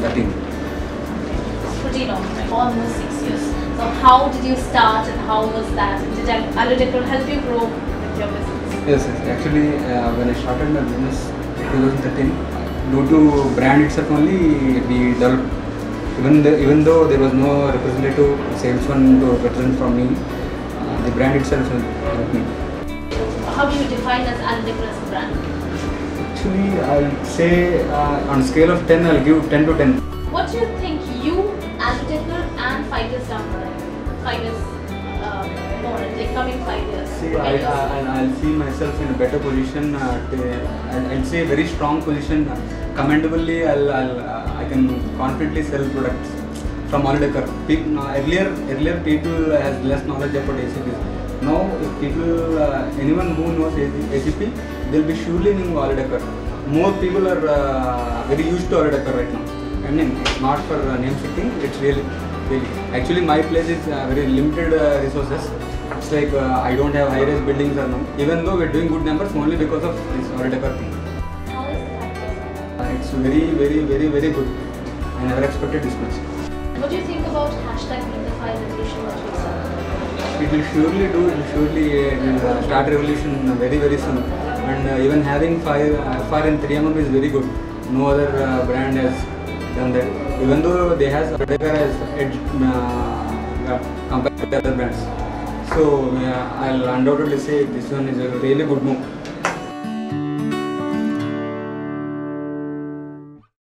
cutting? Pretty long time, almost six years. So how did you start and how was that? Did Aludecor help you grow with your business? Yes, yes. Actually, uh, when I started my business in 2013, due to brand itself only, we developed even, the, even though there was no representative salesman or veteran from me, uh, the brand itself helped me. How do you define as Aludecor brand? Actually, I'll say uh, on scale of 10, I'll give 10 to 10. What do you think you, and five years down the line, five years uh, more, like coming five years? See, I? I, I'll- I'll see myself in a better position. Uh, I'll, I'll say a very strong position. Commendably, I'll, I'll, uh, I can confidently sell products from. People, uh, earlier, earlier people has less knowledge about ACPs. Now, if people, uh, anyone who knows ACP, they'll be surely knowing Aludecor. More people are uh, very used to Aludecor right now. I mean, it's not for uh, name fitting. It's really, really. Actually, my place is uh, very limited uh, resources. It's like uh, I don't have high-rise buildings or no. Even though we're doing good numbers, only because of this Aludecor thing. How is the five? It's very, very, very, very good. I never expected this much. What do you think about hashtag Bring the Fire Revolution that we saw? It will surely do. It will surely uh, uh, start revolution very, very soon. And uh, even having fire, uh, fire and 3mm is very good. No other uh, brand has done that. Even though they has Aludecor as edge uh, compared to other brands. So I'll undoubtedly say this one is a really good move.